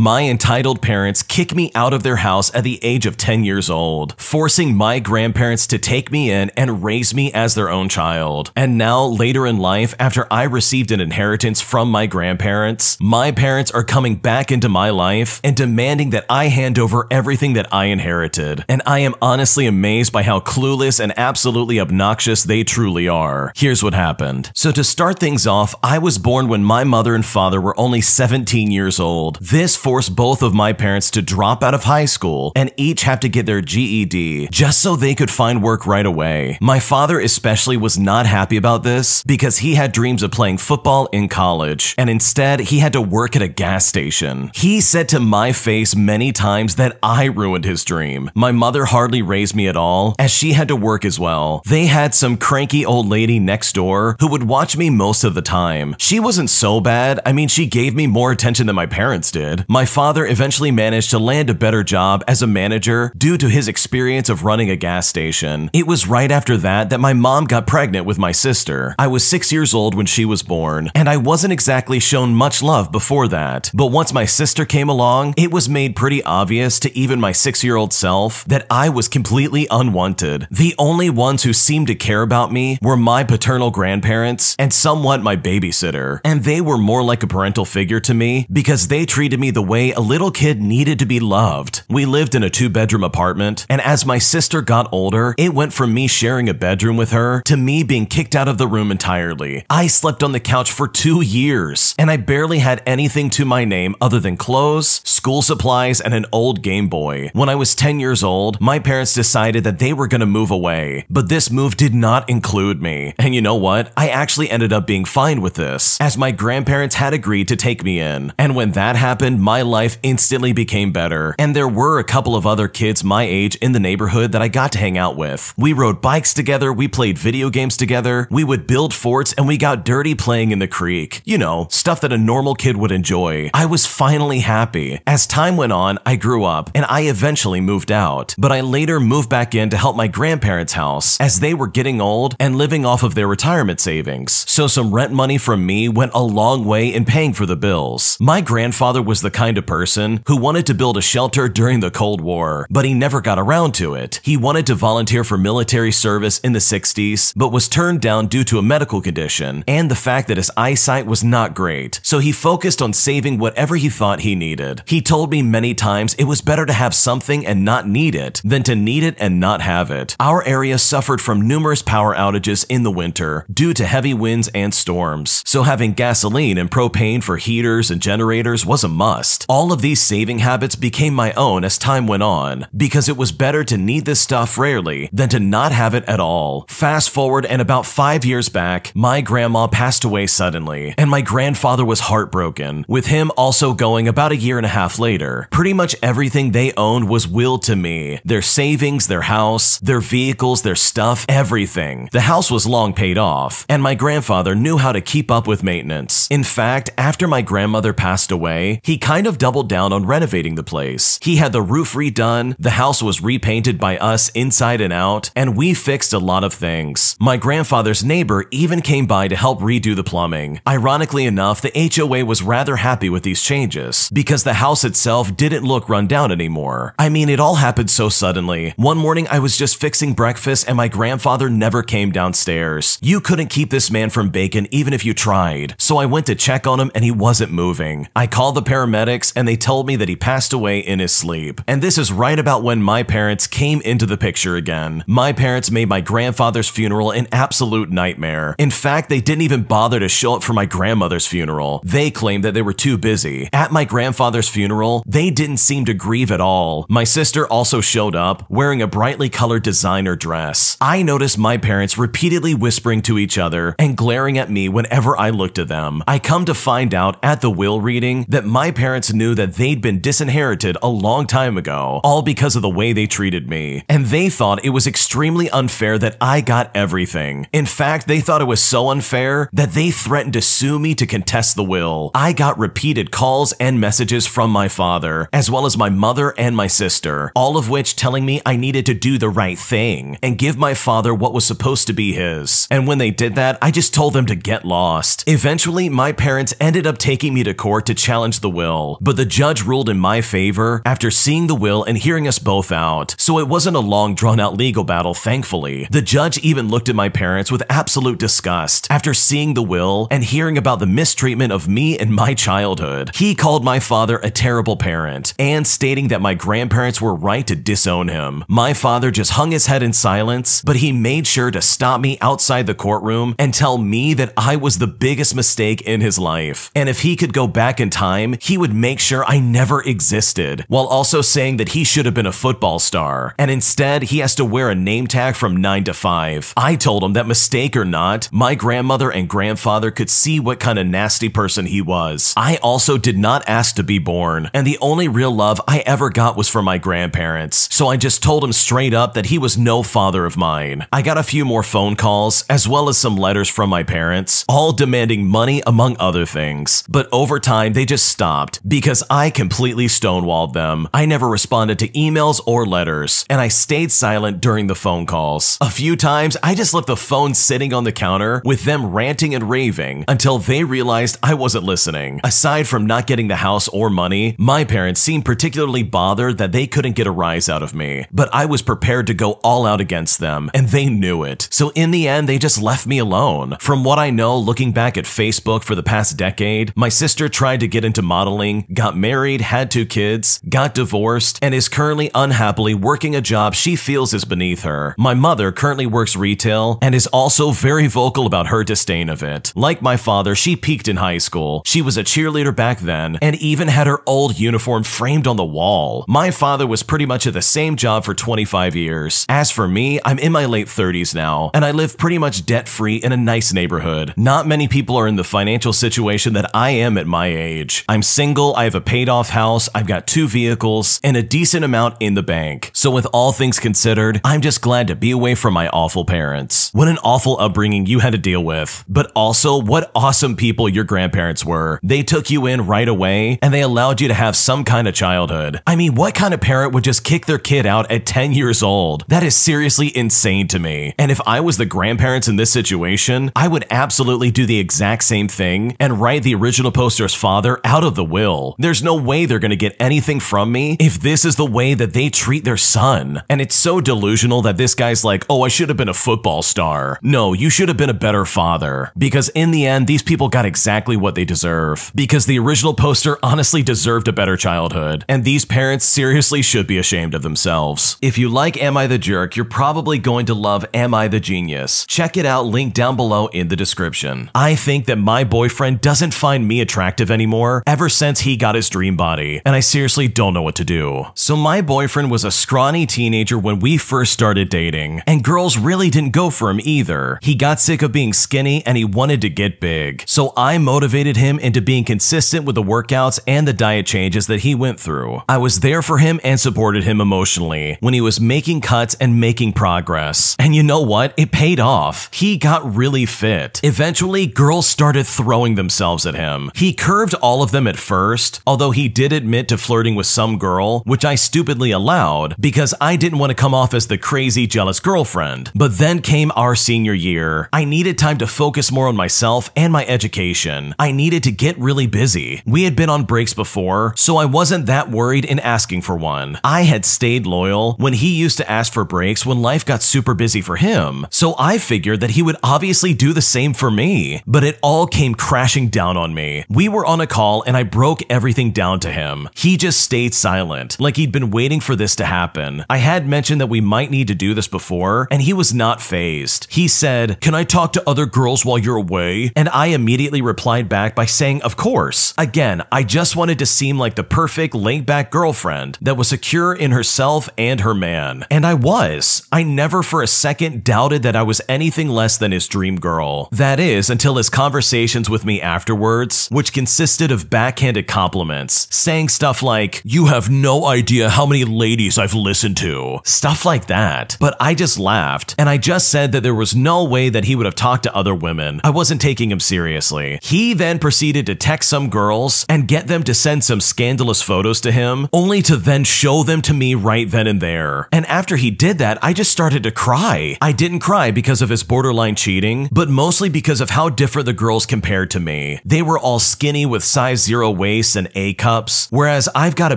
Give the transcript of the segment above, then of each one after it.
My entitled parents kick me out of their house at the age of 10 years old, forcing my grandparents to take me in and raise me as their own child. And now, later in life, after I received an inheritance from my grandparents, my parents are coming back into my life and demanding that I hand over everything that I inherited. And I am honestly amazed by how clueless and absolutely obnoxious they truly are. Here's what happened. So, to start things off, I was born when my mother and father were only 17 years old. This forced both of my parents to drop out of high school and each have to get their GED just so they could find work right away. My father, especially, was not happy about this because he had dreams of playing football in college, and instead, he had to work at a gas station. He said to my face many times that I ruined his dream. My mother hardly raised me at all, as she had to work as well. They had some cranky old lady next door who would watch me most of the time. She wasn't so bad, I mean, she gave me more attention than my parents did. My father eventually managed to land a better job as a manager due to his experience of running a gas station. It was right after that that my mom got pregnant with my sister. I was six years old when she was born, and I wasn't exactly shown much love before that. But once my sister came along, it was made pretty obvious to even my six year old self that I was completely unwanted. The only ones who seemed to care about me were my paternal grandparents and somewhat my babysitter, and they were more like a parental figure to me because they treated me the way a little kid needed to be loved. We lived in a two bedroom apartment, and as my sister got older, it went from me sharing a bedroom with her to me being kicked out of the room entirely. I slept on the couch for two years, and I barely had anything to my name other than clothes, school supplies, and an old Game Boy. When I was 10 years old, my parents decided that they were going to move away, but this move did not include me. And you know what? I actually ended up being fine with this, as my grandparents had agreed to take me in. And when that happened, my life instantly became better. And there were a couple of other kids my age in the neighborhood that I got to hang out with. We rode bikes together, we played video games together, we would build forts, and we got dirty playing in the creek. You know, stuff that a normal kid would enjoy. I was finally happy. As time went on, I grew up, and I eventually moved out. But I later moved back in to help my grandparents' house, as they were getting old and living off of their retirement savings. So some rent money from me went a long way in paying for the bills. My grandfather was the kind of person who wanted to build a shelter during the Cold War, but he never got around to it. He wanted to volunteer for military service in the 60s, but was turned down due to a medical condition and the fact that his eyesight was not great, so he focused on saving whatever he thought he needed. He told me many times it was better to have something and not need it than to need it and not have it. Our area suffered from numerous power outages in the winter due to heavy winds and storms, so having gasoline and propane for heaters and generators was a must. All of these saving habits became my own as time went on, because it was better to need this stuff rarely than to not have it at all. Fast forward and about five years back, my grandma passed away suddenly, and my grandfather was heartbroken, with him also going about a year and a half later. Pretty much everything they owned was willed to me their savings, their house, their vehicles, their stuff, everything. The house was long paid off, and my grandfather knew how to keep up with maintenance. In fact, after my grandmother passed away, he kind of doubled down on renovating the place. He had the roof redone, the house was repainted by us inside and out, and we fixed a lot of things. My grandfather's neighbor even came by to help redo the plumbing. Ironically enough, the HOA was rather happy with these changes because the house itself didn't look run down anymore. I mean, it all happened so suddenly. One morning, I was just fixing breakfast and my grandfather never came downstairs. You couldn't keep this man from bacon even if you tried. So I went to check on him and he wasn't moving. I called the paramedics and they told me that he passed away in his sleep. And this is right about when my parents came into the picture again. My parents made my grandfather's funeral an absolute nightmare. In fact, they didn't even bother to show up for my grandmother's funeral. They claimed that they were too busy. At my grandfather's funeral, they didn't seem to grieve at all. My sister also showed up wearing a brightly colored designer dress. I noticed my parents repeatedly whispering to each other and glaring at me whenever I looked at them. I come to find out at the will reading that my parents knew that they'd been disinherited a long time ago, all because of the way they treated me. And they thought it was extremely unfair that I got everything. In fact, they thought it was so unfair that they threatened to sue me to contest the will. I got repeated calls and messages from my father, as well as my mother and my sister, all of which telling me I needed to do the right thing and give my father what was supposed to be his. And when they did that, I just told them to get lost. Eventually, my parents ended up taking me to court to challenge the will. Will, but the judge ruled in my favor after seeing the will and hearing us both out. So it wasn't a long drawn out legal battle, thankfully. The judge even looked at my parents with absolute disgust after seeing the will and hearing about the mistreatment of me in my childhood. He called my father a terrible parent and stating that my grandparents were right to disown him. My father just hung his head in silence, but he made sure to stop me outside the courtroom and tell me that I was the biggest mistake in his life. And if he could go back in time, he would make sure I never existed, while also saying that he should have been a football star. And instead, he has to wear a name tag from 9 to 5. I told him that mistake or not, my grandmother and grandfather could see what kind of nasty person he was. I also did not ask to be born, and the only real love I ever got was from my grandparents. So I just told him straight up that he was no father of mine. I got a few more phone calls, as well as some letters from my parents, all demanding money among other things. But over time, they just stopped because I completely stonewalled them. I never responded to emails or letters, and I stayed silent during the phone calls. A few times, I just left the phone sitting on the counter with them ranting and raving until they realized I wasn't listening. Aside from not getting the house or money, my parents seemed particularly bothered that they couldn't get a rise out of me. But I was prepared to go all out against them, and they knew it. So in the end, they just left me alone. From what I know, looking back at Facebook for the past decade, my sister tried to get into modeling, got married, had two kids, got divorced, and is currently unhappily working a job she feels is beneath her. My mother currently works retail and is also very vocal about her disdain of it. Like my father, she peaked in high school. She was a cheerleader back then and even had her old uniform framed on the wall. My father was pretty much at the same job for 25 years. As for me, I'm in my late 30s now, and I live pretty much debt free in a nice neighborhood. Not many people are in the financial situation that I am at my age. I'm single, I have a paid off house, I've got two vehicles, and a decent amount in the bank. So, with all things considered, I'm just glad to be away from my awful parents. What an awful upbringing you had to deal with, but also what awesome people your grandparents were. They took you in right away and they allowed you to have some kind of childhood. I mean, what kind of parent would just kick their kid out at 10 years old? That is seriously insane to me. And if I was the grandparents in this situation, I would absolutely do the exact same thing and write the original poster's father out of the will. There's no way they're gonna get anything from me if this is the way that they treat their son. And it's so delusional that this guy's like, oh, I should have been a football star. No, you should have been a better father. Because in the end, these people got exactly what they deserve. Because the original poster honestly deserved a better childhood. And these parents seriously should be ashamed of themselves. If you like Am I the Jerk, you're probably going to love Am I the Genius. Check it out, link down below in the description. I think that my boyfriend doesn't find me attractive anymore ever since he got his dream body, and I seriously don't know what to do. So my boyfriend was a scrawny teenager when we first started dating, and girls really didn't go for him either. He got sick of being skinny and he wanted to get big. So I motivated him into being consistent with the workouts and the diet changes that he went through. I was there for him and supported him emotionally when he was making cuts and making progress. And you know what? It paid off. He got really fit. Eventually, girls started throwing themselves at him. He curved all of them at first, although he did admit to flirting with some girl, which I stupidly allowed because I didn't want to come off as the crazy, jealous girlfriend. But then came our senior year. I needed time to focus more on myself and my education. I needed to get really busy. We had been on breaks before, so I wasn't that worried in asking for one. I had stayed loyal when he used to ask for breaks when life got super busy for him, so I figured that he would obviously do the same for me. But it all came crashing down on me. We were on a call and I broke everything down to him. He just stayed silent, like he'd been waiting for this to happen. I had mentioned that we might need to do this before, and he was not fazed. He said, Can I talk to other girls while you're away? And I immediately replied back by saying, Of course. Again, I just wanted to seem like the perfect laid back girlfriend that was secure in herself and her man. And I was. I never for a second doubted that I was anything less than his dream girl. That is, until his conversations with me afterwards, which consisted of backhanded compliments, saying stuff like, You have no idea how many ladies I've listened to. Stuff like that. But I just laughed, and I just said that there was no way that he would have talked to other women. I wasn't taking him seriously. He then proceeded to text some girls and get them to send some scandalous photos to him, only to then show them to me right then and there. And after he did that, I just started to cry. I didn't cry because of his borderline cheating, but mostly because of how different the girls compared to me. They were all skinny with size zero waist waist and A cups, whereas I've got a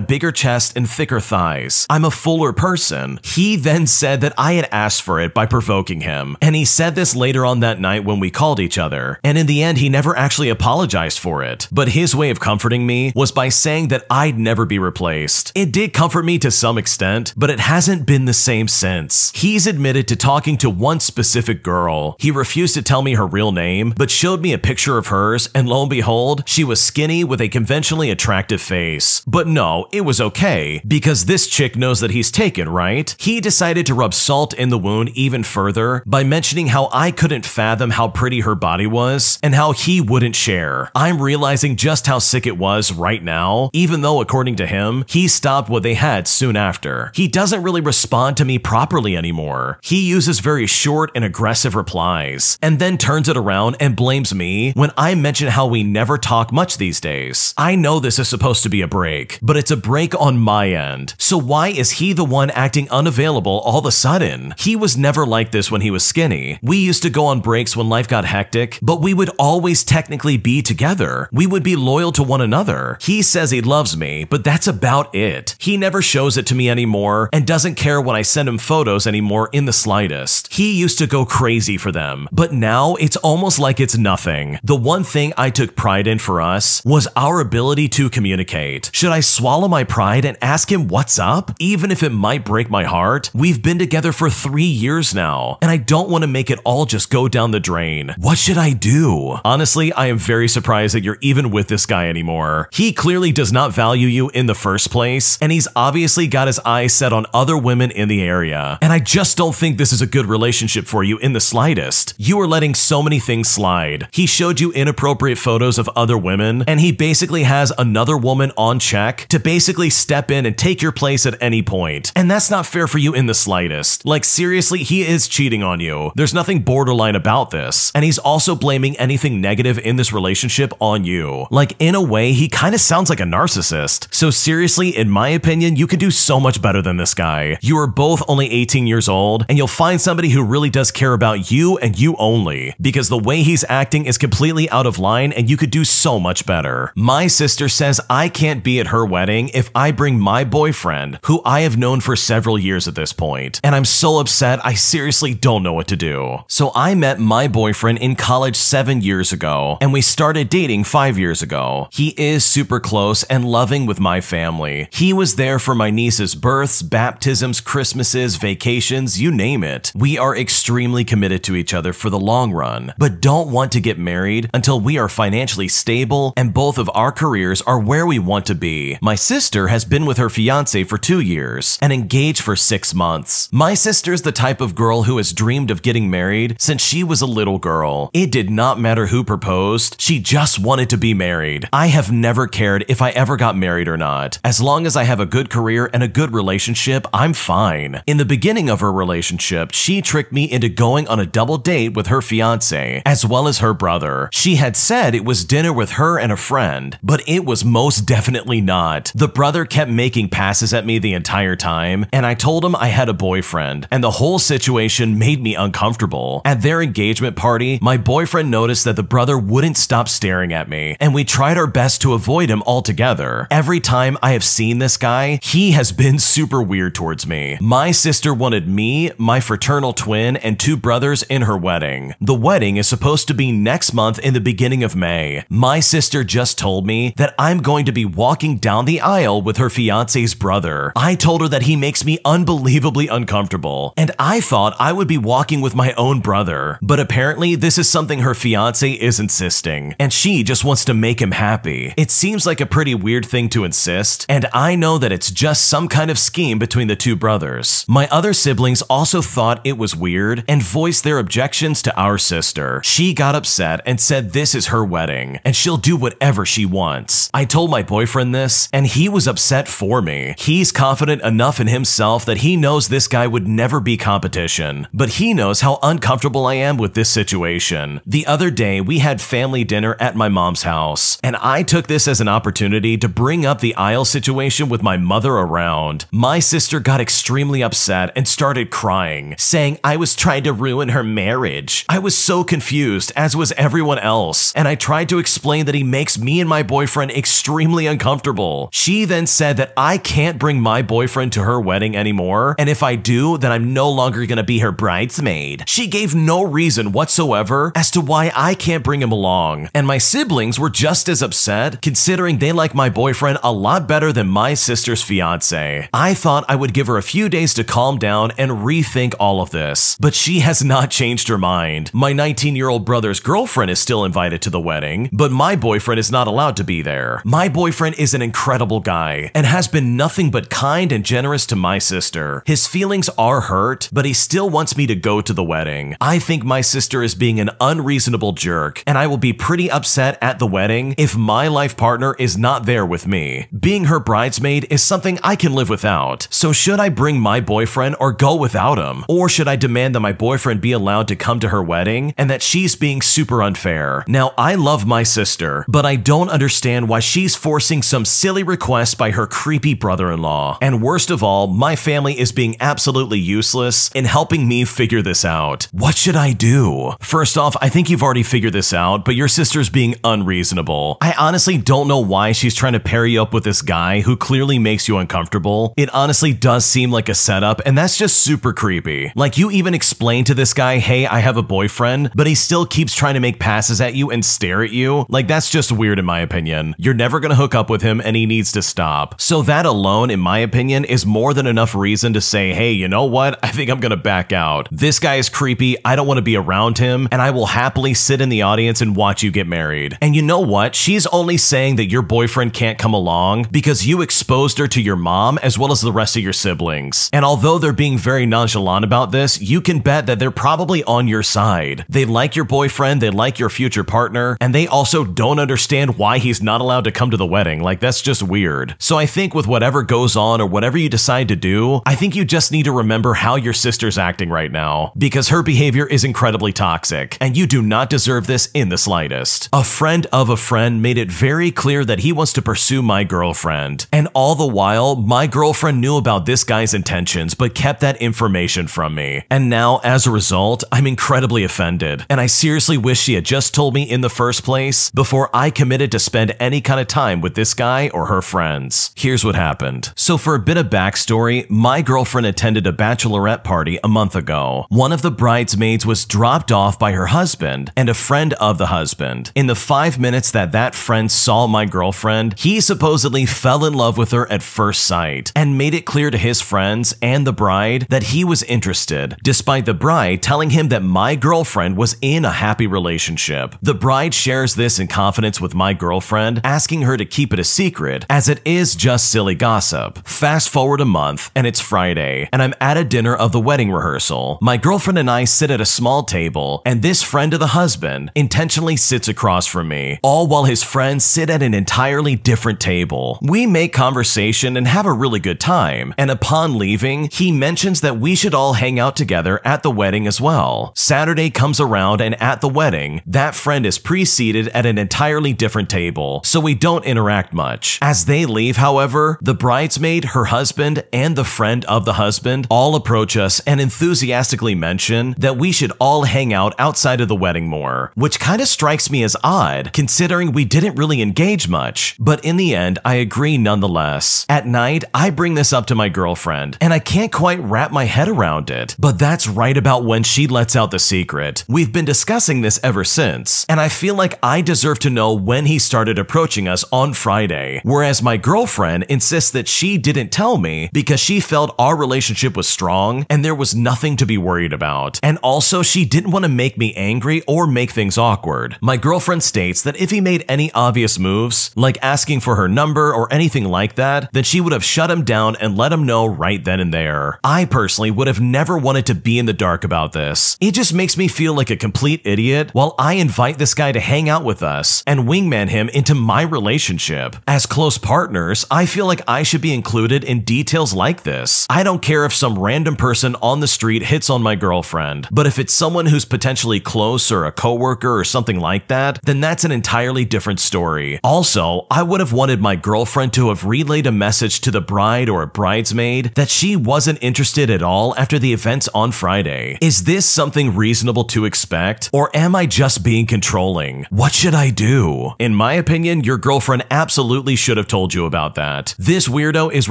bigger chest and thicker thighs. I'm a fuller person. He then said that I had asked for it by provoking him, and he said this later on that night when we called each other, and in the end, he never actually apologized for it. But his way of comforting me was by saying that I'd never be replaced. It did comfort me to some extent, but it hasn't been the same since. He's admitted to talking to one specific girl. He refused to tell me her real name, but showed me a picture of hers, and lo and behold, she was skinny with a conventionally attractive face. But no, it was okay, because this chick knows that he's taken, right? He decided to rub salt in the wound even further by mentioning how I couldn't fathom how pretty her body was and how he wouldn't share. I'm realizing just how sick it was right now, even though according to him, he stopped what they had soon after. He doesn't really respond to me properly anymore. He uses very short and aggressive replies, and then turns it around and blames me when I mention how we never talk much these days. I know this is supposed to be a break, but it's a break on my end. So why is he the one acting unavailable all of a sudden? He was never like this when he was skinny. We used to go on breaks when life got hectic, but we would always technically be together. We would be loyal to one another. He says he loves me, but that's about it. He never shows it to me anymore and doesn't care when I send him photos anymore in the slightest. He used to go crazy for them, but now it's almost like it's nothing. The one thing I took pride in for us was our ability to communicate. Should I swallow my pride and ask him what's up? Even if it might break my heart, we've been together for three years now, and I don't want to make it all just go down the drain. What should I do? Honestly, I am very surprised that you're even with this guy anymore. He clearly does not value you in the first place, and he's obviously got his eyes set on other women in the area. And I just don't think this is a good relationship for you in the slightest. You are letting so many things slide. He showed you inappropriate photos of other women, and he basically has another woman on check to basically step in and take your place at any point. And that's not fair for you in the slightest. Like, seriously, he is cheating on you. There's nothing borderline about this. And he's also blaming anything negative in this relationship on you. Like, in a way, he kind of sounds like a narcissist. So, seriously, in my opinion, you can do so much better than this guy. You are both only 18 years old, and you'll find somebody who really does care about you and you only. Because the way he's acting is completely out of line, and you could do so much better. My sister says I can't be at her wedding if I bring my boyfriend, who I have known for several years at this point, and I'm so upset I seriously don't know what to do. So I met my boyfriend in college seven years ago, and we started dating five years ago. He is super close and loving with my family. He was there for my niece's births, baptisms, Christmases, vacations, you name it. We are extremely committed to each other for the long run, but don't want to get married until we are financially stable and both of our careers are where we want to be. My sister has been with her fiance for two years and engaged for six months. My sister's the type of girl who has dreamed of getting married since she was a little girl. It did not matter who proposed, she just wanted to be married. I have never cared if I ever got married or not. As long as I have a good career and a good relationship, I'm fine. In the beginning of her relationship, she tricked me into going on a double date with her fiance, as well as her brother. She had said it was dinner with her and a friend, but it was most definitely not. The brother kept making passes at me the entire time, and I told him I had a boyfriend, and the whole situation made me uncomfortable. At their engagement party, my boyfriend noticed that the brother wouldn't stop staring at me, and we tried our best to avoid him altogether. Every time I have seen this guy, he has been super weird towards me. My sister wanted me, my fraternal twin, and two brothers in her wedding. The wedding is supposed to be next month in the beginning of May. My sister just told me that I'm going to be walking down the aisle with her fiance's brother. I told her that he makes me unbelievably uncomfortable, and I thought I would be walking with my own brother. But apparently, this is something her fiance is insisting, and she just wants to make him happy. It seems like a pretty weird thing to insist, and I know that it's just some kind of scheme between the two brothers. My other siblings also thought it was weird and voiced their objections to our sister. She got upset and said this is her wedding, and she'll do whatever she wants. I told my boyfriend this, and he was upset for me. He's confident enough in himself that he knows this guy would never be competition, but he knows how uncomfortable I am with this situation. The other day, we had family dinner at my mom's house, and I took this as an opportunity to bring up the aisle situation with my mother around. My sister got extremely upset and started crying, saying I was trying to ruin her marriage. I was so confused, as was everyone else, and I tried to explain that he makes me and my boyfriend boyfriend extremely uncomfortable. She then said that I can't bring my boyfriend to her wedding anymore, and if I do, then I'm no longer gonna be her bridesmaid. She gave no reason whatsoever as to why I can't bring him along, and my siblings were just as upset considering they like my boyfriend a lot better than my sister's fiance. I thought I would give her a few days to calm down and rethink all of this, but she has not changed her mind. My 19 year old brother's girlfriend is still invited to the wedding, but my boyfriend is not allowed to be there. My boyfriend is an incredible guy and has been nothing but kind and generous to my sister. His feelings are hurt, but he still wants me to go to the wedding. I think my sister is being an unreasonable jerk, and I will be pretty upset at the wedding if my life partner is not there with me. Being her bridesmaid is something I can live without. So should I bring my boyfriend or go without him? Or should I demand that my boyfriend be allowed to come to her wedding and that she's being super unfair? Now, I love my sister, but I don't understand why she's forcing some silly request by her creepy brother-in-law. And worst of all, my family is being absolutely useless in helping me figure this out. What should I do? First off, I think you've already figured this out, but your sister's being unreasonable. I honestly don't know why she's trying to pair you up with this guy who clearly makes you uncomfortable. It honestly does seem like a setup, and that's just super creepy. Like you even explain to this guy, hey, I have a boyfriend, but he still keeps trying to make passes at you and stare at you. Like that's just weird in my opinion. You're never gonna hook up with him and he needs to stop. So that alone, in my opinion, is more than enough reason to say, hey, you know what? I think I'm gonna back out. This guy is creepy, I don't wanna be around him, and I will happily sit in the audience and watch you get married. And you know what? She's only saying that your boyfriend can't come along because you exposed her to your mom as well as the rest of your siblings. And although they're being very nonchalant about this, you can bet that they're probably on your side. They like your boyfriend, they like your future partner, and they also don't understand why he's not allowed to come to the wedding. Like, that's just weird. So I think with whatever goes on or whatever you decide to do, I think you just need to remember how your sister's acting right now because her behavior is incredibly toxic, and you do not deserve this in the slightest. A friend of a friend made it very clear that he wants to pursue my girlfriend, and all the while, my girlfriend knew about this guy's intentions but kept that information from me. And now, as a result, I'm incredibly offended, and I seriously wish she had just told me in the first place before I committed to spend any kind of time with this guy or her friends. Here's what happened. So, for a bit of backstory, my girlfriend attended a bachelorette party a month ago. One of the bridesmaids was dropped off by her husband and a friend of the husband. In the five minutes that that friend saw my girlfriend, he supposedly fell in love with her at first sight and made it clear to his friends and the bride that he was interested, despite the bride telling him that my girlfriend was in a happy relationship. The bride shares this in confidence with my girlfriend, asking her to keep it a secret, as it is just silly gossip. Fast forward a month, and it's Friday, and I'm at a dinner of the wedding rehearsal. My girlfriend and I sit at a small table, and this friend of the husband intentionally sits across from me, all while his friends sit at an entirely different table. We make conversation and have a really good time, and upon leaving, he mentions that we should all hang out together at the wedding as well. Saturday comes around, and at the wedding, that friend is pre-seated at an entirely different table, so we don't interact much. As they leave, however, the bridesmaid, her husband, and the friend of the husband all approach us and enthusiastically mention that we should all hang out outside of the wedding more, which kind of strikes me as odd, considering we didn't really engage much. But in the end, I agree nonetheless. At night, I bring this up to my girlfriend, and I can't quite wrap my head around it. But that's right about when she lets out the secret. We've been discussing this ever since, and I feel like I deserve to know when he started approaching us on Friday, whereas my girlfriend insists that she didn't tell me because she felt our relationship was strong and there was nothing to be worried about. And also, she didn't want to make me angry or make things awkward. My girlfriend states that if he made any obvious moves, like asking for her number or anything like that, then she would have shut him down and let him know right then and there. I personally would have never wanted to be in the dark about this. It just makes me feel like a complete idiot while I invite this guy to hang out with us and wingman him into my relationship. As close partners, I feel like I should be included in details like this. I don't care if some random person on the street hits on my girlfriend, but if it's someone who's potentially close or a coworker or something like that, then that's an entirely different story. Also, I would have wanted my girlfriend to have relayed a message to the bride or bridesmaid that she wasn't interested at all after the events on Friday. Is this something reasonable to expect, or am I just being controlling? What should I do? In my opinion, opinion, your girlfriend absolutely should have told you about that. This weirdo is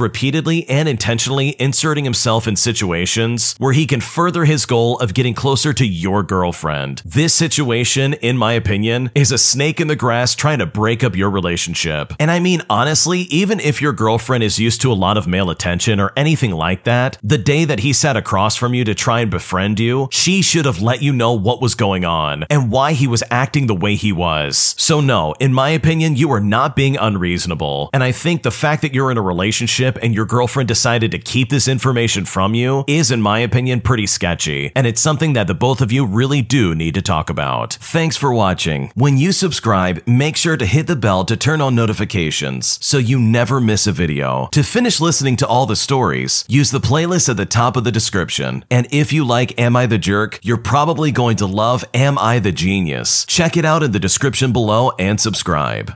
repeatedly and intentionally inserting himself in situations where he can further his goal of getting closer to your girlfriend. This situation, in my opinion, is a snake in the grass trying to break up your relationship. And I mean, honestly, even if your girlfriend is used to a lot of male attention or anything like that, the day that he sat across from you to try and befriend you, she should have let you know what was going on and why he was acting the way he was. So no, in my opinion, you are not being unreasonable. And I think the fact that you're in a relationship and your girlfriend decided to keep this information from you is, in my opinion, pretty sketchy. And it's something that the both of you really do need to talk about. Thanks for watching. When you subscribe, make sure to hit the bell to turn on notifications so you never miss a video. To finish listening to all the stories, use the playlist at the top of the description. And if you like Am I the Jerk, you're probably going to love Am I the Genius. Check it out in the description below and subscribe.